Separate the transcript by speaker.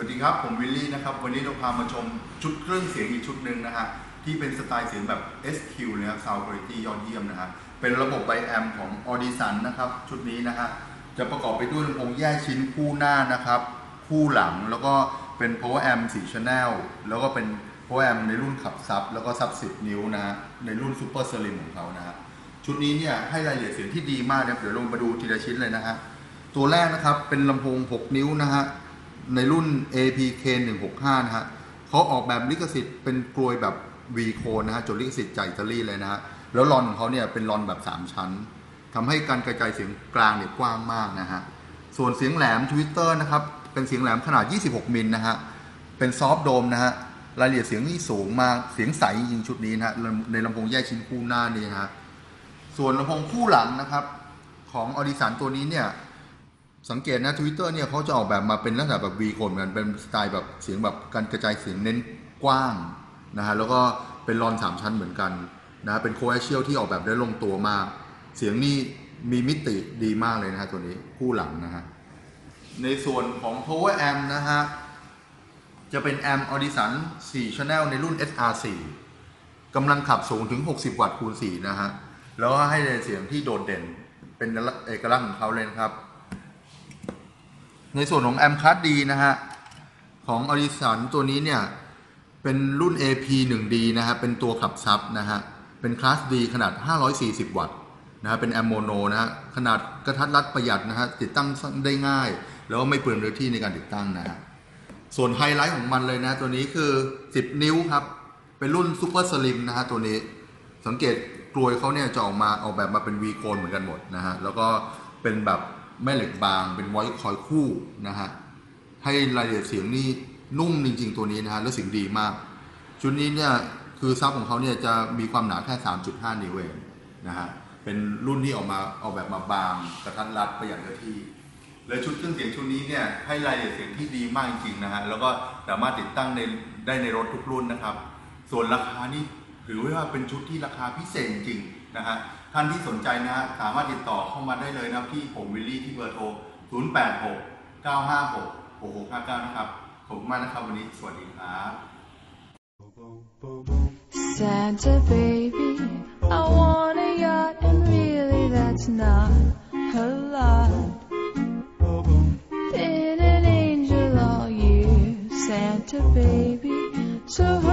Speaker 1: วัสดีครับ ผมวิลลี่นะครับ วันนี้เราพามาชมชุดเครื่องเสียงอีกชุดหนึ่งนะฮะ ที่เป็นสไตล์เสียงแบบ SQ นะครับ Sound Quality ยอดเยี่ยมนะฮะ เป็นระบบไบแอมของ Audison นะครับ ชุดนี้นะฮะ จะประกอบไปด้วยลำโพงแยกชิ้นคู่หน้านะครับ คู่หลังแล้วก็เป็น Power Amp 4 Channel แล้วก็เป็น Power Amp ในรุ่นขับซับแล้วก็ซับ 10 นิ้วนะฮะ ในรุ่น Super Slim ของเขานะฮะ ชุดนี้เนี่ยให้รายละเอียดเสียงที่ดีมากนะเดี๋ยวลงมาดูทีละชิ้นเลยนะฮะ ตัวแรกนะครับเป็นลำโพง 6 นิ้วนะฮะ ในรุ่น APK 165นะฮะเขาออกแบบลิขสิทธิ์เป็นกลวยแบบ V โคนนะฮะจดลิขสิทธิ์จากอิตาลีเลยนะฮะแล้วรอนของเขาเนี่ยเป็นรอนแบบ 3 ชั้นทำให้การกระจายเสียงกลางเนี่ยกว้างมากนะฮะส่วนเสียงแหลม Twitter นะครับเป็นเสียงแหลมขนาด 26 มิลนะฮะเป็นซอฟต์โดมนะฮะรายละเอียดเสียงนี่สูงมากเสียงใสจริงชุดนี้นะฮะในลำโพงแยกชิ้นคู่หน้านี่นะฮะส่วนลำโพงคู่หลังนะครับของออดิสันตัวนี้เนี่ย สังเกตนะ Twitter เนี่ยเขาจะออกแบบมาเป็นลักษณะแบบ V โคนเหมือนกันเป็นสไตล์แบบเสียงแบบการกระจายเสียงเน้นกว้างนะฮะแล้วก็เป็นรอนสามชั้นเหมือนกันนะเป็นโคเอเชียลที่ออกแบบได้ลงตัวมาก เสียงนี่มีมิติดีมากเลยนะฮะตัวนี้คู่หลังนะฮะในส่วนของ power amp นะฮะ จะเป็นแอม Audison 4 Channel ในรุ่น SR4 กำลังขับสูงถึง 60 วัตต์คูณ4นะฮะ แล้วก็ให้เสียงที่โดดเด่นเป็นเอกลักษณ์ของเขาเลยครับ ในส่วนของแอมคัสดีนะฮะ ของอ u ิสันตัวนี้เนี่ย เป็นรุ่น AP 1D นะฮะ เป็นตัวขับซับนะฮะ เป็นคลาส D ขนาด 540 วัตต์นะฮะ เป็นแอมโมโนนะฮะ ขนาดกระทัดรัดประหยัดนะฮะ ติดตั้งได้ง่าย แล้วก็ไม่เปลืองเนื้อที่ในการติดตั้งนะฮะ ส่วนไฮไลท์ของมันเลยนะ ตัวนี้คือ 10 นิ้วครับ เป็นรุ่น super slim นะฮะตัวนี้ สังเกตกรวยเขาเนี่ยจะออกมาออกแบบมาเป็น V-cone เหมือนกันหมดนะฮะ แล้วก็เป็นแบบ แม่เหล็กบางเป็นไวท์คอยคู่นะฮะให้รายละเอียดเสียงนี่นุ่มจริง ๆ ตัวนี้นะฮะแล้วเสียงดีมาก ชุดนี้เนี่ยคือ sub ของเขาเนี่ยจะมีความหนาแค่ 3.5 นิ้วเองนะฮะเป็นรุ่นที่ออกมาออกแบบมาบางกระทัดรัดประหยัดเนื้อที่ และชุดเครื่องเสียงชุดนี้เนี่ยให้รายละเอียดเสียงที่ดีมากจริงๆนะฮะแล้วก็สามารถติดตั้งในได้ในรถทุกรุ่นนะครับ ส่วนราคานี่ ถือว่าเป็นชุดที่ราคาพิเศษจริงนะฮะท่านที่สนใจนะฮะสามารถติดต่อเข้ามาได้เลยนะที่ผมวิลลี่ที่เบอร์โทร 086 956 6659 นะครับขอบคุณมากนะครับวันนี้สวัสดีครับ
Speaker 2: Santa baby, I want a yacht, and really that's not a lot. Been an angel all year, Santa baby. so